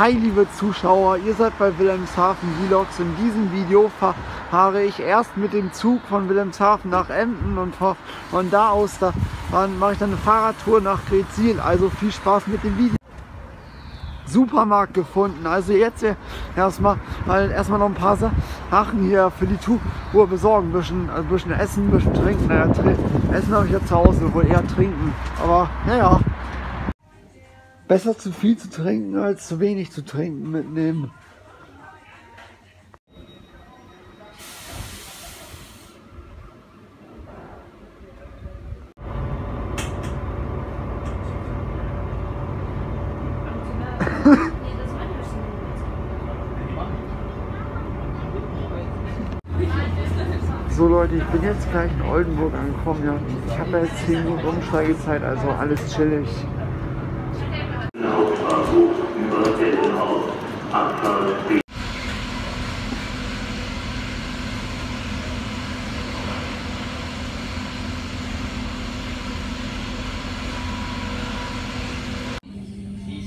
Hi liebe Zuschauer, ihr seid bei Wilhelmshaven Vlogs. In diesem Video fahre ich erst mit dem Zug von Wilhelmshaven nach Emden und von da aus da, dann mache ich dann eine Fahrradtour nach Gretzil. Also viel Spaß mit dem Video. Supermarkt gefunden. Also jetzt erstmal mal erstmal noch ein paar Sachen hier für die Tour besorgen. Ein bisschen, also ein bisschen Essen, ein bisschen trinken. Naja, Essen habe ich ja zu Hause, wohl eher trinken. Aber naja, besser zu viel zu trinken als zu wenig zu trinken mitnehmen. So Leute, ich bin jetzt gleich in Oldenburg angekommen. Ja. Ich habe jetzt 10 Minuten Umsteigezeit, also alles chillig.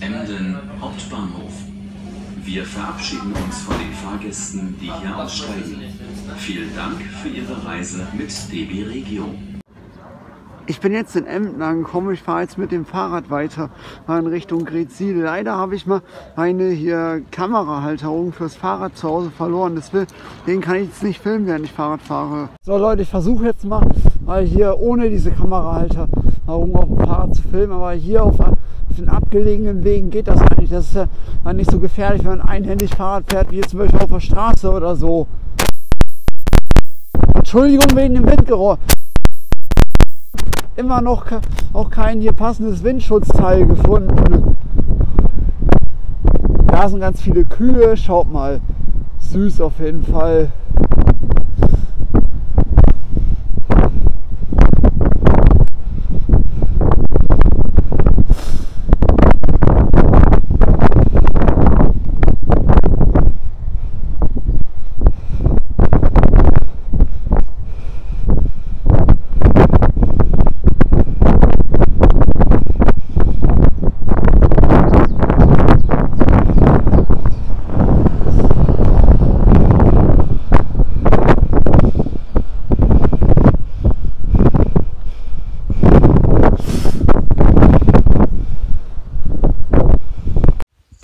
Emden Hauptbahnhof. Wir verabschieden uns von den Fahrgästen, die hier aussteigen. Vielen Dank für Ihre Reise mit DB Regio. Ich bin jetzt in Emden angekommen. Ich fahre jetzt mit dem Fahrrad weiter in Richtung Gretzil. Leider habe ich mal eine hier Kamerahalterung fürs Fahrrad zu Hause verloren. Das will, den kann ich jetzt nicht filmen, während ich Fahrrad fahre. So Leute, ich versuche jetzt mal, mal hier ohne diese Kamerahalterung auf dem Fahrrad zu filmen. Aber hier auf, auf den abgelegenen Wegen geht das eigentlich. Das ist ja nicht so gefährlich, wenn man einhändig Fahrrad fährt, wie jetzt zum Beispiel auf der Straße oder so. Entschuldigung wegen dem Windgeräusch immer noch auch kein hier passendes Windschutzteil gefunden. Da sind ganz viele Kühe, schaut mal, süß auf jeden Fall.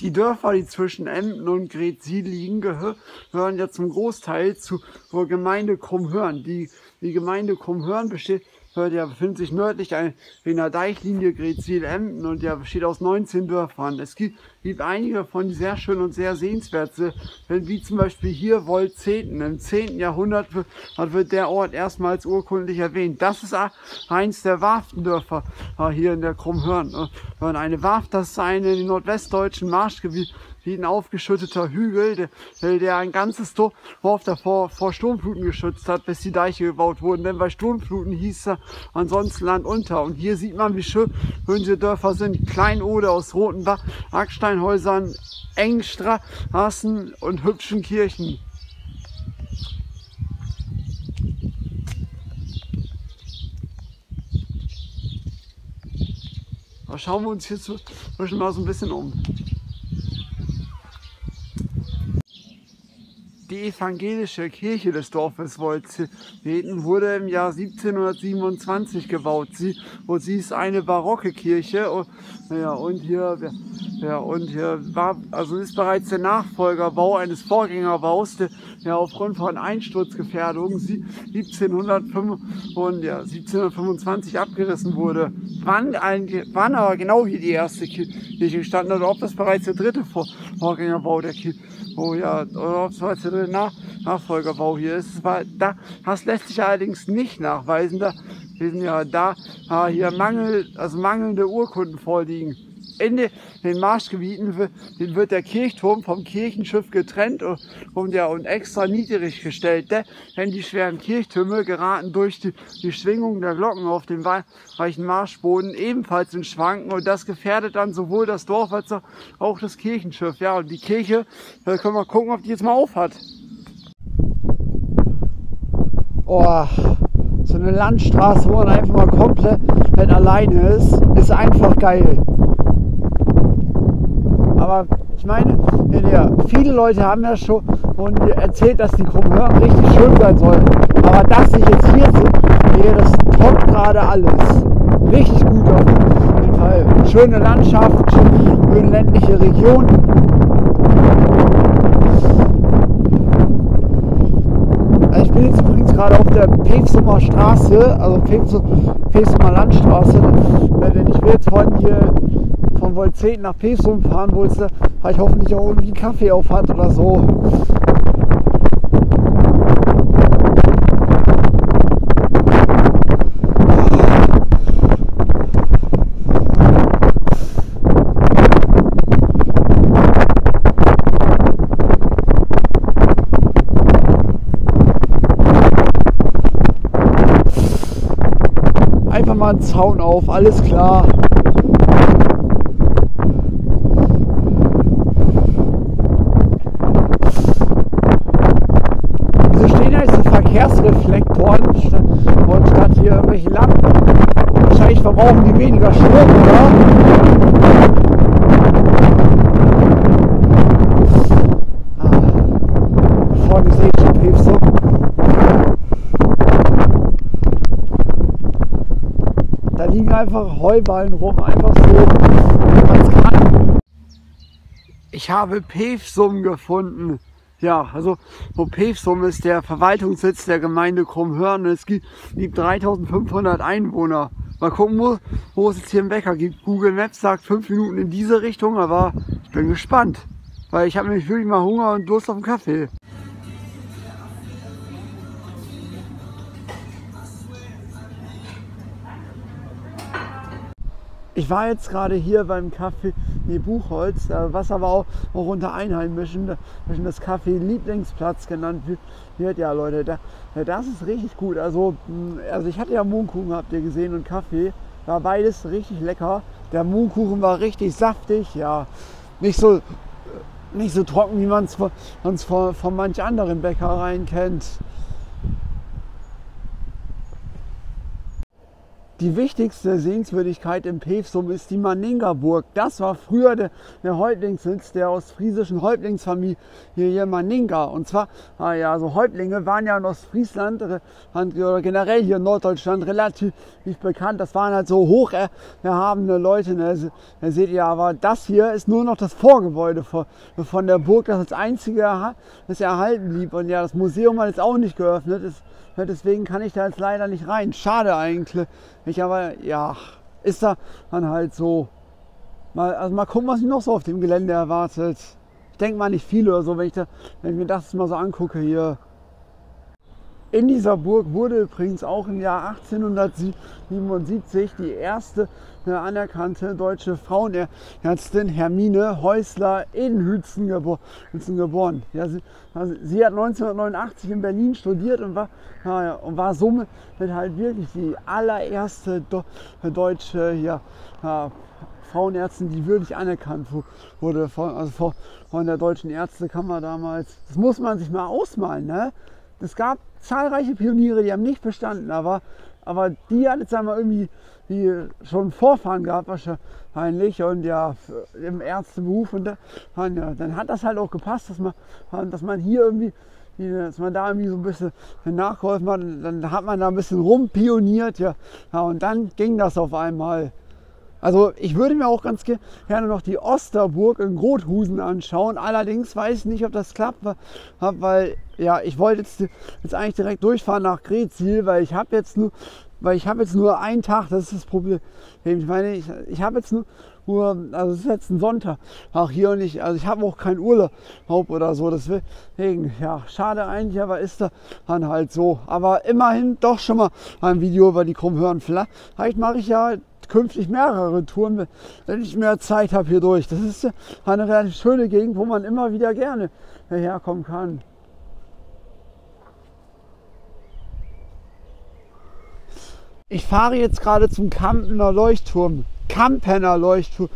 Die Dörfer, die zwischen Emden und Gretzil liegen, gehören ja zum Großteil zur Gemeinde Krummhörn. Die, die Gemeinde Krummhörn besteht, ja, befindet sich nördlich einer Deichlinie Gretzil-Emden und ja, besteht aus 19 Dörfern. Es gibt, gibt einige von sehr schön und sehr sehenswert sind, wie zum Beispiel hier Wolzeten. Im 10. Jahrhundert wird der Ort erstmals urkundlich erwähnt. Das ist eins der Warftendörfer hier in der Krummhörn. Eine Warft, das ist eine in den nordwestdeutschen Marschgebiet wie ein aufgeschütteter Hügel, der, der ein ganzes Dorf davor vor Sturmfluten geschützt hat, bis die Deiche gebaut wurden. Denn bei Sturmfluten hieß er ansonsten Land unter. Und hier sieht man, wie schön diese Dörfer sind. Kleinode aus roten Backsteinhäusern, engen Straßen und hübschen Kirchen. Schauen wir uns hier zwischen mal so ein bisschen um. Die evangelische Kirche des Dorfes Wolzeten wurde im Jahr 1727 gebaut. Sie, und sie ist eine barocke Kirche. Und, ja, und hier, ja, und hier war, also ist bereits der Nachfolgerbau eines Vorgängerbaus, der ja, aufgrund von Einsturzgefährdung 1705 und, ja, 1725 abgerissen wurde. Wann, ein, wann aber genau hier die erste Kirche gestanden hat, ob das bereits der dritte Vorgängerbau der Kirche Oh ja, oder ob es heute der Nach Nachfolgerbau hier ist. War, da, das lässt sich allerdings nicht nachweisen. Da, wir sind ja da, ah, hier Mangel, also mangelnde Urkunden vorliegen. In den Marschgebieten wird der Kirchturm vom Kirchenschiff getrennt und, ja, und extra niedrig gestellt. Denn die schweren Kirchtürme geraten durch die, die Schwingung der Glocken auf dem weichen Marschboden ebenfalls in Schwanken und das gefährdet dann sowohl das Dorf als auch das Kirchenschiff. Ja, und die Kirche, da können wir gucken, ob die jetzt mal auf hat. Oh, so eine Landstraße, wo man einfach mal komplett alleine ist, ist einfach geil. Aber ich meine, ja, viele Leute haben ja schon und erzählt, dass die Krummhörn richtig schön sein sollen. Aber dass ich jetzt hier sind, nee, das toppt gerade alles. Richtig gut auf jeden Fall. Schöne Landschaft, schöne ländliche Region. Also ich bin jetzt übrigens gerade auf der Pevsumer Straße, also Pevsumer Landstraße, denn ich will jetzt von hier von Wolzeten nach Pevsum fahren, wo es da halt hoffentlich auch irgendwie einen Kaffee auf hat oder so. Einfach mal einen Zaun auf, alles klar. Verkehrsreflektoren und statt hier irgendwelche Lampen. Wahrscheinlich verbrauchen die weniger Strom, oder? Ah, vorne sehe ich Hilfs Da liegen einfach Heuballen rum, einfach so, man kann. Ich habe Pevsum gefunden. Ja, also Pevsum ist der Verwaltungssitz der Gemeinde Krummhörn. Es gibt, gibt 3500 Einwohner. Mal gucken, wo, wo es jetzt hier einen Bäcker gibt. Google Maps sagt fünf Minuten in diese Richtung, aber ich bin gespannt. Weil ich habe nämlich wirklich mal Hunger und Durst auf den Kaffee. Ich war jetzt gerade hier beim Kaffee nee, Buchholz, äh, was aber auch, auch unter Einheimischen das Kaffee Lieblingsplatz genannt wird. Ja, Leute, da, das ist richtig gut. Also, hm, also ich hatte ja Mohnkuchen, habt ihr gesehen, und Kaffee. War beides richtig lecker. Der Mohnkuchen war richtig saftig, ja. Nicht so, nicht so trocken, wie man es von, von manch anderen Bäckereien kennt. Die wichtigste Sehenswürdigkeit im Pevsum ist die Maninga-Burg. Das war früher der, der Häuptlingssitz der ostfriesischen Häuptlingsfamilie hier Maninga. Und zwar, ah ja, so Häuptlinge waren ja in Ostfriesland oder generell hier in Norddeutschland relativ bekannt. Das waren halt so hoch erhabene Leute. Ne? Da seht ihr aber, das hier ist nur noch das Vorgebäude von der Burg, das als einzige das erhalten blieb. Und ja, das Museum hat jetzt auch nicht geöffnet. Ist deswegen kann ich da jetzt leider nicht rein. Schade eigentlich. Ich aber, ja, ist da dann halt so. Mal, also mal gucken, was mich noch so auf dem Gelände erwartet. Ich denke mal nicht viel oder so, wenn ich, da, wenn ich mir das mal so angucke hier. In dieser Burg wurde übrigens auch im Jahr 1877 die erste eine anerkannte deutsche Frauenärztin Hermine Häusler in Hützen, gebor Hützen geboren. Ja, sie, sie, hat 1989 in Berlin studiert und war, ja, und war somit halt wirklich die allererste deutsche ja, ja, Frauenärztin, die wirklich anerkannt wurde von, also von der Deutschen Ärztekammer damals. Das muss man sich mal ausmalen. Ne? Es gab zahlreiche Pioniere, die haben nicht bestanden, aber, aber die hat jetzt einmal irgendwie die schon Vorfahren gehabt wahrscheinlich und ja im Ärzteberuf und dann, ja, dann hat das halt auch gepasst, dass man, dass man hier irgendwie dass man da irgendwie so ein bisschen nachgeholfen hat, dann hat man da ein bisschen rumpioniert, ja, ja und dann ging das auf einmal. Also ich würde mir auch ganz gerne noch die Osterburg in Grothusen anschauen. Allerdings weiß ich nicht, ob das klappt, weil ja, ich wollte jetzt, jetzt eigentlich direkt durchfahren nach Gretzil, weil ich habe jetzt nur weil ich habe jetzt nur einen Tag, das ist das Problem. Ich meine, ich, ich habe jetzt nur, also es ist jetzt ein Sonntag, auch hier und ich, also ich habe auch keinen Urlaub oder so, deswegen, ja, schade eigentlich, aber ist da dann halt so. Aber immerhin doch schon mal ein Video über die Krummhören. Vielleicht mache ich ja künftig mehrere Touren, wenn ich mehr Zeit habe hier durch. Das ist eine relativ schöne Gegend, wo man immer wieder gerne herkommen kann. Ich fahre jetzt gerade zum Kampener Leuchtturm. Kampener Leuchtturm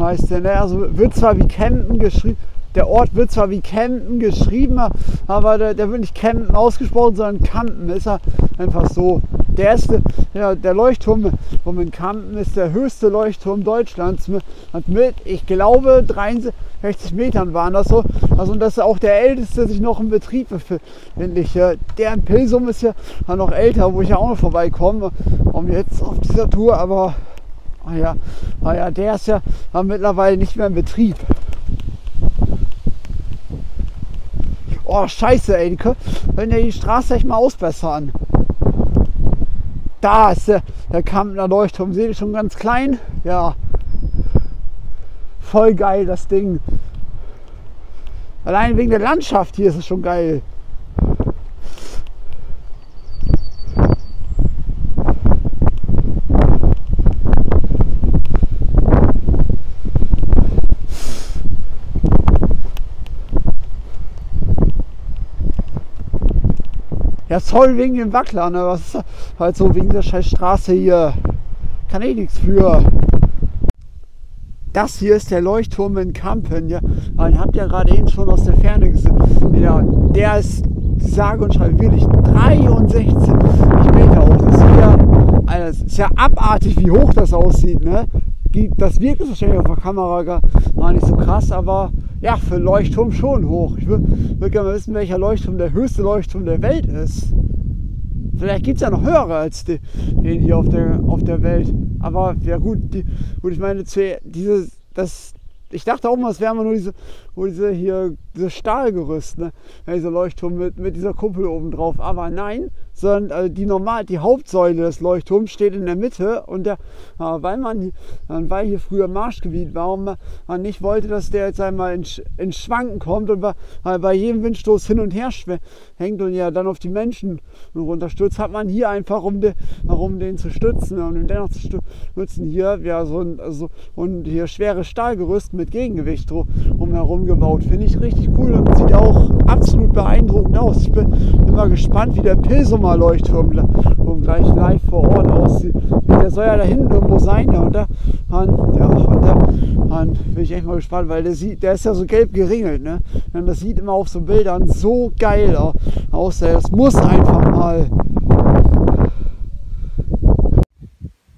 heißt der. Also wird zwar wie Campen geschrieben, der Ort wird zwar wie Campen geschrieben, aber der, der wird nicht Campen ausgesprochen, sondern Campen ist er einfach so. Der erste, ja, der Leuchtturm in Campen ist der höchste Leuchtturm Deutschlands und mit, ich glaube, 63 Metern waren das so. Also und das ist auch der älteste, der sich noch im Betrieb befindet. Der in Pilsum ist ja noch älter, wo ich ja auch noch vorbeikomme, um jetzt auf dieser Tour, aber ah ja, ah ja, der ist ja mittlerweile nicht mehr in Betrieb. Oh, scheiße, ey. Die ja die Straße echt mal ausbessern. Da ist der, der Kampner Leuchtturm. Seht ihr schon ganz klein? Ja. Voll geil, das Ding. Allein wegen der Landschaft hier ist es schon geil. Ja, Zoll wegen dem Wackler, ne? Was ist halt so wegen der scheiß Straße hier. Kann eh nichts für. Das hier ist der Leuchtturm in Kampen. Ja. Den habt ihr gerade eben schon aus der Ferne gesehen. Ja, der ist sage und schreibe wirklich 63 Meter hoch. Das ist, ja, also das ist ja abartig, wie hoch das aussieht. Ne? Das wirkt wahrscheinlich auf der Kamera gar nicht so krass, aber ja, für einen Leuchtturm schon hoch. Ich würde würd gerne mal wissen, welcher Leuchtturm der höchste Leuchtturm der Welt ist. Vielleicht gibt es ja noch höhere als den hier auf der, auf der Welt. Aber ja gut, die, gut ich meine, diese, das, ich dachte auch mal, es wäre mal nur diese, wo diese hier, dieses Stahlgerüst, ne? Ja, dieser Leuchtturm mit, mit dieser Kuppel oben drauf. Aber nein, sondern also die normal, die Hauptsäule des Leuchtturms steht in der Mitte und der, weil man, weil hier früher Marschgebiet war und man nicht wollte, dass der jetzt einmal ins, ins Schwanken kommt und bei, jedem Windstoß hin und her hängt und ja dann auf die Menschen runterstürzt, hat man hier einfach, um, de, um den zu stützen und den dennoch zu stützen, hier ja so ein also, und hier schweres Stahlgerüst mit Gegengewicht drumherum gebaut. Finde ich richtig cool und sieht auch absolut beeindruckend aus. Ich bin immer gespannt, wie der Pilsumer Leuchtturm gleich live vor Ort aussieht. Der soll ja da hinten irgendwo sein. Ja, da, und, ja, und da und bin ich echt mal gespannt, weil der, sieht, der ist ja so gelb geringelt. Ne? Und das sieht immer auf so Bildern so geil aus. Das muss einfach mal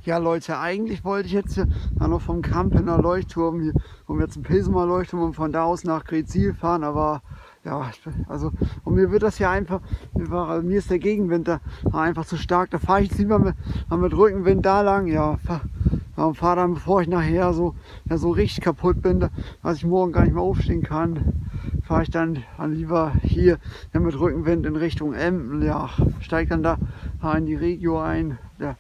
ja Leute, eigentlich wollte ich jetzt hier noch vom Kampener Leuchtturm, um jetzt ein Pilsener Leuchtturm und von da aus nach Grezil fahren, aber ja, also und mir wird das ja einfach, also mir ist der Gegenwind da einfach zu stark, da fahre ich jetzt lieber mit, mit Rückenwind da lang, ja, fahre fahr dann, bevor ich nachher so, ja, so richtig kaputt bin, dass ich morgen gar nicht mehr aufstehen kann, fahre ich dann, dann lieber hier ja, mit Rückenwind in Richtung Emden, ja, steige dann da in die Regio ein, ja,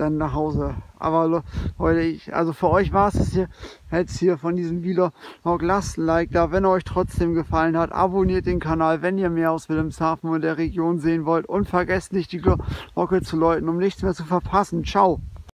dann nach Hause. Aber Leute, ich, also für euch war es hier jetzt hier von diesem Vlog. Lasst ein Like da, wenn euch trotzdem gefallen hat. Abonniert den Kanal, wenn ihr mehr aus Wilhelmshaven und der Region sehen wollt. Und vergesst nicht die Glocke zu läuten, um nichts mehr zu verpassen. Ciao.